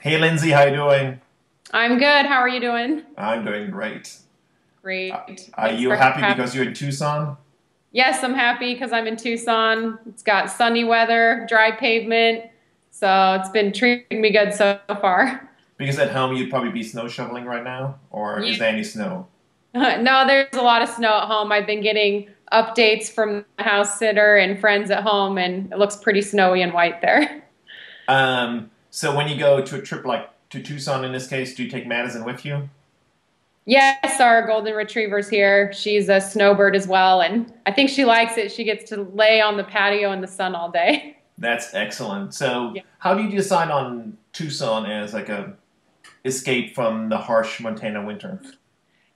Hey, Linsey, how you doing? I'm good. How are you doing? I'm doing great. Great. Uh, are you happy because you're in Tucson? Yes, I'm happy because I'm in Tucson. It's got sunny weather, dry pavement, so it's been treating me good so far. Because at home you'd probably be snow shoveling right now, or yeah. is there any snow? no, there's a lot of snow at home. I've been getting updates from the house sitter and friends at home, and it looks pretty snowy and white there. Um, so when you go to a trip like to Tucson in this case, do you take Madison with you? Yes, our golden retriever's here. She's a snowbird as well, and I think she likes it. She gets to lay on the patio in the sun all day. That's excellent. So, yeah. how do you decide on Tucson as like a escape from the harsh Montana winter?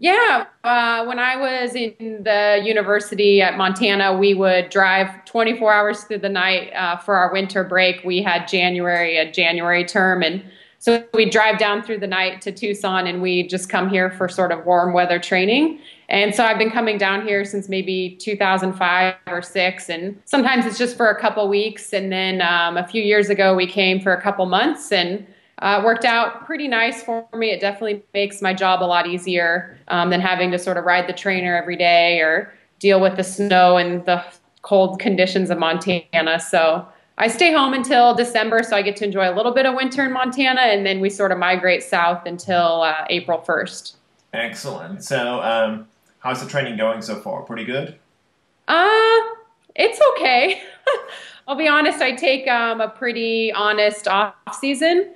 Yeah, uh, when I was in the university at Montana, we would drive 24 hours through the night uh, for our winter break. We had January, a January term, and so we'd drive down through the night to Tucson and we just come here for sort of warm weather training. And so I've been coming down here since maybe 2005 or six, and sometimes it's just for a couple weeks. And then um, a few years ago, we came for a couple months and uh, worked out pretty nice for me. It definitely makes my job a lot easier um, than having to sort of ride the trainer every day or deal with the snow and the cold conditions of Montana. So I stay home until December, so I get to enjoy a little bit of winter in Montana, and then we sort of migrate south until uh, April 1st. Excellent. So, um, how's the training going so far? Pretty good? Uh, it's okay. I'll be honest, I take um, a pretty honest off season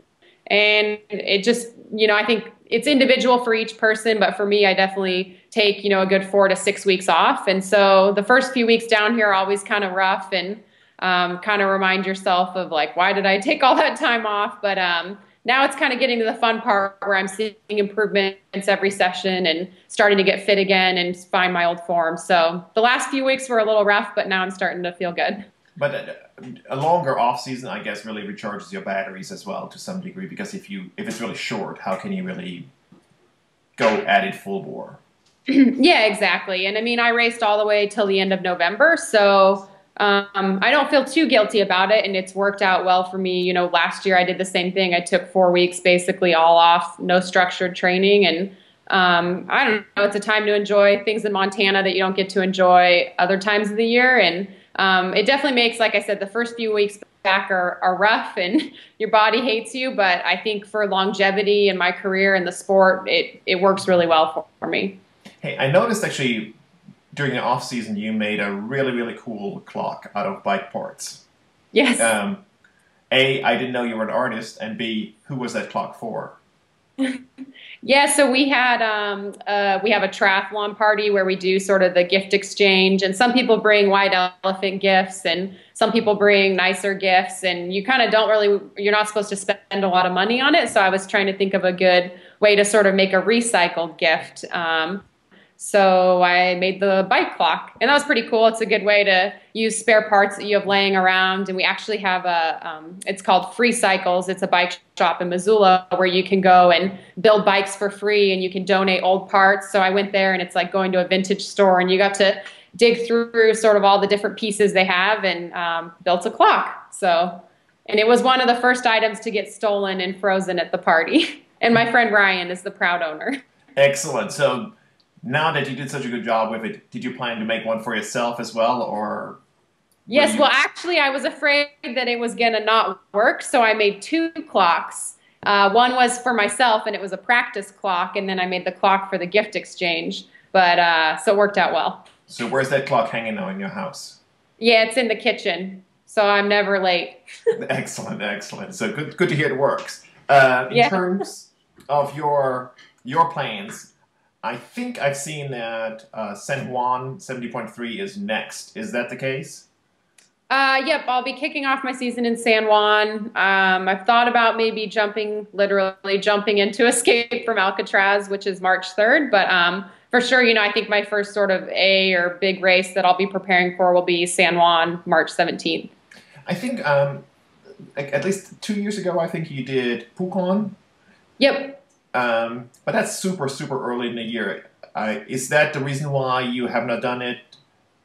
and it just you know i think it's individual for each person but for me i definitely take you know a good four to six weeks off. And so the first few weeks down here are always kind of rough and um, kind of remind yourself of like why did i take all that time off? But um, now it's kind of getting to the fun part where i'm seeing improvements every session and starting to get fit again and find my old form. So the last few weeks were a little rough but now i'm starting to feel good but uh, a longer off season, I guess, really recharges your batteries as well to some degree. Because if you if it's really short, how can you really go at it full bore? yeah, exactly. And I mean, I raced all the way till the end of November, so um, I don't feel too guilty about it, and it's worked out well for me. You know, last year I did the same thing. I took four weeks, basically all off, no structured training, and um, I don't know. It's a time to enjoy things in Montana that you don't get to enjoy other times of the year, and um, it definitely makes, like I said, the first few weeks back are, are rough and your body hates you. But I think for longevity in my career in the sport, it, it works really well for, for me. Hey, I noticed actually during the off season you made a really really cool clock out of bike parts. Yes. Um, a, I didn't know you were an artist, and B, who was that clock for? yeah, so we had um, uh, we have a triathlon party where we do sort of the gift exchange, and some people bring white elephant gifts, and some people bring nicer gifts, and you kind of don't really you're not supposed to spend a lot of money on it. So I was trying to think of a good way to sort of make a recycled gift. Um, so I made the bike clock, and that was pretty cool. It's a good way to use spare parts that you have laying around. And we actually have a, um, it's called Free Cycles. It's a bike shop in Missoula where you can go and build bikes for free, and you can donate old parts. So I went there, and it's like going to a vintage store, and you got to dig through sort of all the different pieces they have, and um, built a clock. So, and it was one of the first items to get stolen and frozen at the party. And my friend Ryan is the proud owner. Excellent. So now that you did such a good job with it, did you plan to make one for yourself as well, or? Yes, well, actually, I was afraid that it was gonna not work, so I made two clocks. Uh, one was for myself, and it was a practice clock, and then I made the clock for the gift exchange. But uh, so it worked out well. So where's that clock hanging now in your house? Yeah, it's in the kitchen, so I'm never late. excellent, excellent. So good, good to hear it works. Uh, in yeah. terms of your your plans, I think I've seen that uh, San Juan 70.3 is next. Is that the case? Uh, yep, I'll be kicking off my season in San Juan. Um, I've thought about maybe jumping, literally jumping into Escape from Alcatraz, which is March 3rd. But um, for sure, you know, I think my first sort of A or big race that I'll be preparing for will be San Juan, March 17th. I think um, at least two years ago, I think you did Pucón. Yep. Um, but that's super, super early in the year. I, is that the reason why you have not done it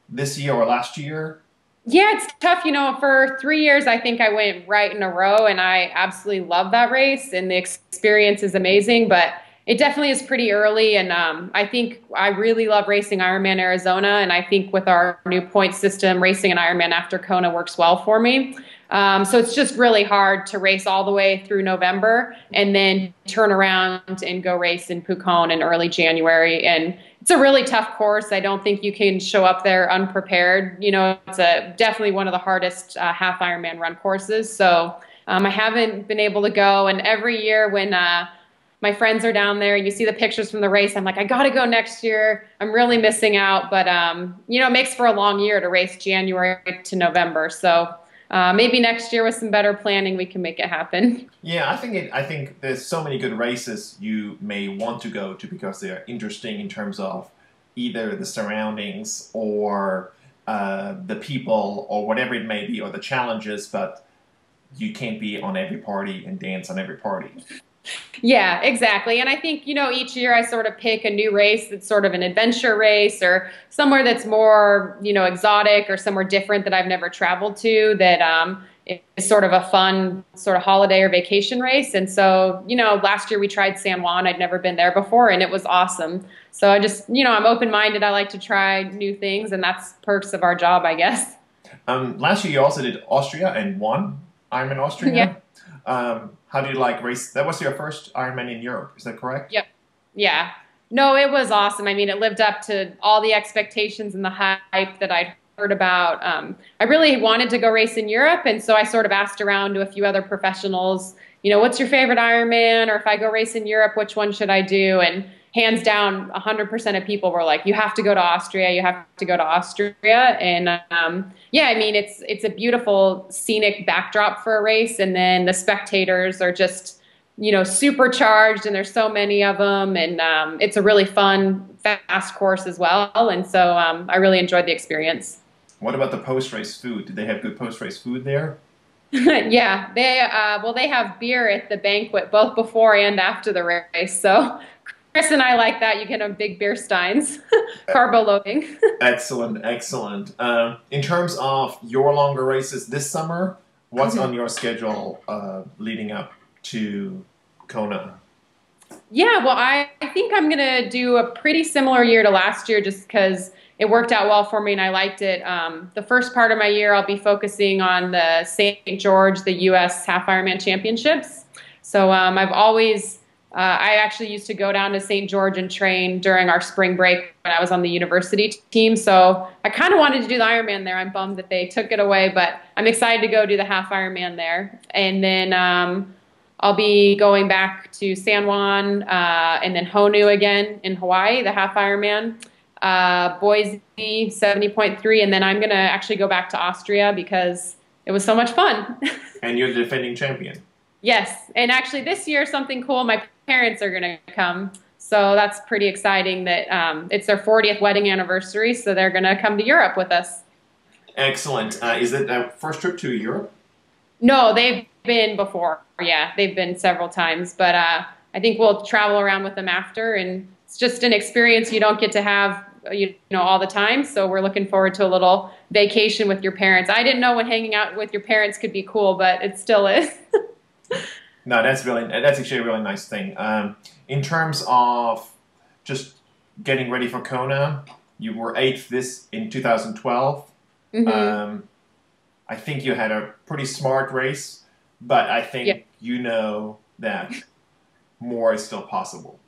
this year or last year? Yeah, it's tough. You know, for three years, I think I went right in a row, and I absolutely love that race, and the experience is amazing. But it definitely is pretty early, and um, I think I really love racing Ironman Arizona, and I think with our new point system, racing an Ironman after Kona works well for me. Um, so it's just really hard to race all the way through November and then turn around and go race in Pucón in early January. And it's a really tough course. I don't think you can show up there unprepared. You know, it's a definitely one of the hardest uh, half Ironman run courses. So um, I haven't been able to go. And every year when uh, my friends are down there, and you see the pictures from the race. I'm like, I got to go next year. I'm really missing out. But um, you know, it makes for a long year to race January to November. So uh, maybe next year with some better planning, we can make it happen. Yeah, I think it, I think there's so many good races you may want to go to because they are interesting in terms of either the surroundings or uh, the people or whatever it may be or the challenges, but you can't be on every party and dance on every party. Yeah, exactly. And I think, you know, each year I sort of pick a new race that's sort of an adventure race or somewhere that's more, you know, exotic or somewhere different that I've never traveled to that um, is sort of a fun sort of holiday or vacation race. And so, you know, last year we tried San Juan. I'd never been there before and it was awesome. So I just, you know, I'm open minded. I like to try new things and that's perks of our job, I guess. Um, last year you also did Austria and won I'm Ironman Austria. Yeah. Um, how do you like race? That was your first Ironman in Europe, is that correct? Yep. Yeah. No, it was awesome. I mean, it lived up to all the expectations and the hype that I'd heard about. Um, I really wanted to go race in Europe, and so I sort of asked around to a few other professionals. You know, what's your favorite Ironman? Or if I go race in Europe, which one should I do? And hands down 100% of people were like you have to go to austria you have to go to austria. And um, yeah i mean it's it's a beautiful scenic backdrop for a race. And then the spectators are just you know supercharged and there's so many of them. And um, it's a really fun fast course as well. And so um, i really enjoyed the experience. What about the post-race food? Did they have good post-race food there? Yeah, they uh, well they have beer at the banquet both before and after the race. So Chris and I like that. You get a big beer steins, carbo loading. excellent, excellent. Uh, in terms of your longer races this summer, what's mm-hmm. on your schedule uh, leading up to Kona? Yeah, well, I, I think I'm going to do a pretty similar year to last year just because it worked out well for me and I liked it. Um, the first part of my year, I'll be focusing on the St. George, the U.S. Half Ironman Championships. So um, I've always uh, I actually used to go down to St. George and train during our spring break when I was on the university team. So I kind of wanted to do the Ironman there. I'm bummed that they took it away, but I'm excited to go do the half Ironman there. And then um, I'll be going back to San Juan uh, and then Honu again in Hawaii, the half Ironman. Uh, Boise 70.3, and then I'm going to actually go back to Austria because it was so much fun. and you're the defending champion. Yes, and actually this year something cool. My parents are going to come, so that's pretty exciting. That um, it's their 40th wedding anniversary, so they're going to come to Europe with us. Excellent. Uh, is it a first trip to Europe? No, they've been before. Yeah, they've been several times, but uh, I think we'll travel around with them after, and it's just an experience you don't get to have you know all the time so we're looking forward to a little vacation with your parents i didn't know when hanging out with your parents could be cool but it still is no, that's really that's actually a really nice thing. Um, in terms of just getting ready for Kona, you were eighth this in 2012. Mm-hmm. Um, I think you had a pretty smart race, but I think yeah. you know that more is still possible.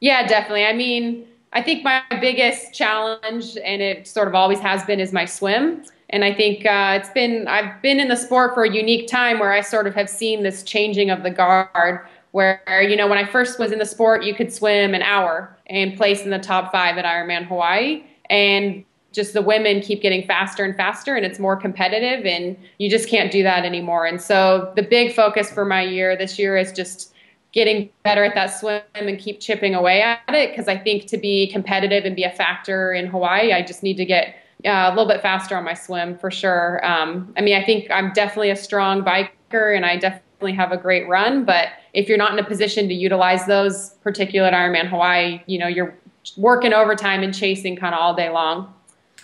Yeah, definitely. I mean, I think my biggest challenge, and it sort of always has been, is my swim. And I think uh, it's been, I've been in the sport for a unique time where I sort of have seen this changing of the guard. Where, you know, when I first was in the sport, you could swim an hour and place in the top five at Ironman Hawaii. And just the women keep getting faster and faster and it's more competitive and you just can't do that anymore. And so the big focus for my year this year is just getting better at that swim and keep chipping away at it because I think to be competitive and be a factor in Hawaii, I just need to get a little bit faster on my swim for sure. Um, I mean, I think I'm definitely a strong biker and I definitely have a great run, but if you're not in a position to utilize those particular Ironman Hawaii, you know, you're working overtime and chasing kind of all day long.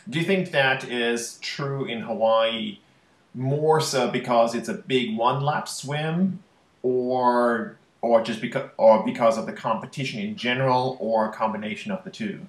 Do you think that is true in Hawaii more so because it's a big one lap swim or or just because or because of the competition in general or a combination of the two?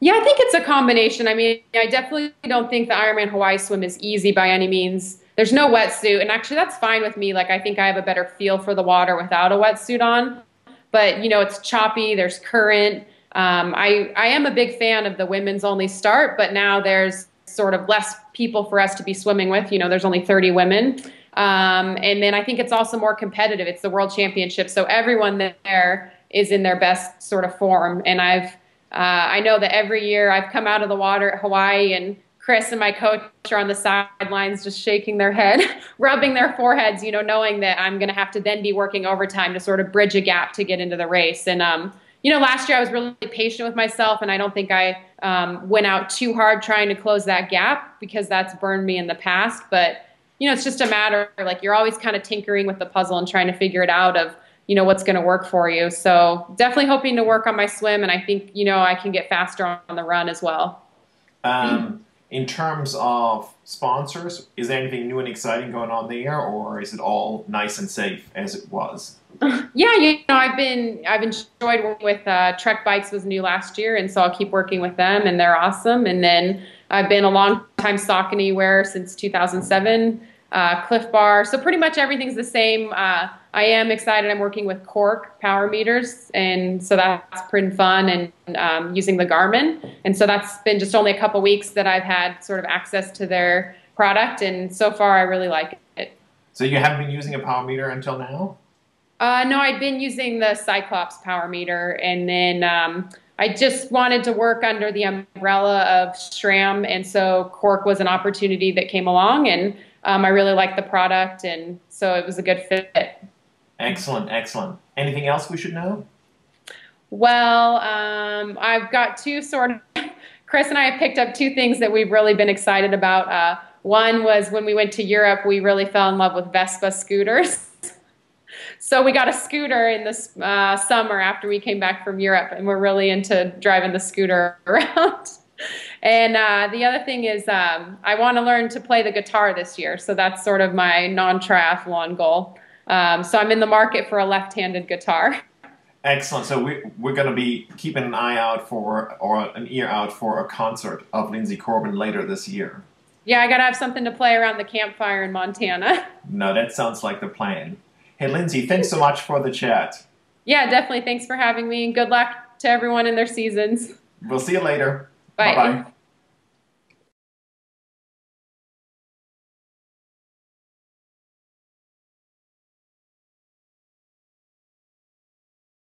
Yeah, I think it's a combination. I mean, I definitely don't think the Ironman Hawaii swim is easy by any means. There's no wetsuit, and actually that's fine with me. Like I think I have a better feel for the water without a wetsuit on. But you know, it's choppy. There's current. Um, I I am a big fan of the women's only start, but now there's sort of less people for us to be swimming with. You know, there's only 30 women. Um, and then I think it's also more competitive. It's the World Championship, so everyone there is in their best sort of form. And I've uh, I know that every year I've come out of the water at Hawaii and Chris and my coach are on the sidelines just shaking their head, rubbing their foreheads, you know, knowing that I'm going to have to then be working overtime to sort of bridge a gap to get into the race. And, um, you know, last year I was really patient with myself and I don't think I um, went out too hard trying to close that gap because that's burned me in the past. But, you know, it's just a matter like you're always kind of tinkering with the puzzle and trying to figure it out of, you know, what's going to work for you. So definitely hoping to work on my swim. And I think, you know, I can get faster on the run as well. Um, in terms of sponsors, is there anything new and exciting going on there or is it all nice and safe as it was? Yeah, you know, I've been I've enjoyed working with uh, Trek Bikes was new last year, and so I'll keep working with them, and they're awesome. And then I've been a long time Saucony wearer since 2007, uh, Clif Bar. So pretty much everything's the same. Uh, I am excited. I'm working with Quarq Power Meters, and so that's pretty fun. And um, using the Garmin, and so that's been just only a couple weeks that I've had sort of access to their product, and so far I really like it. So you haven't been using a power meter until now? Uh, no, I'd been using the CycleOps power meter, and then um, I just wanted to work under the umbrella of SRAM, and so Quarq was an opportunity that came along, and um, I really liked the product, and so it was a good fit. Excellent, excellent. Anything else we should know? Well, um, I've got two sort of. Chris and I have picked up two things that we've really been excited about. Uh, one was when we went to Europe, we really fell in love with Vespa scooters. So we got a scooter in the uh, summer after we came back from Europe, and we're really into driving the scooter around. And uh, the other thing is, um, I want to learn to play the guitar this year. So that's sort of my non triathlon goal. Um, so I'm in the market for a left handed guitar. Excellent. So we, we're going to be keeping an eye out for, or an ear out for a concert of Linsey Corbin later this year. Yeah, I got to have something to play around the campfire in Montana. No, that sounds like the plan. Hey, Linsey, thanks so much for the chat. Yeah, definitely. Thanks for having me. Good luck to everyone in their seasons. We'll see you later. 拜拜。Bye bye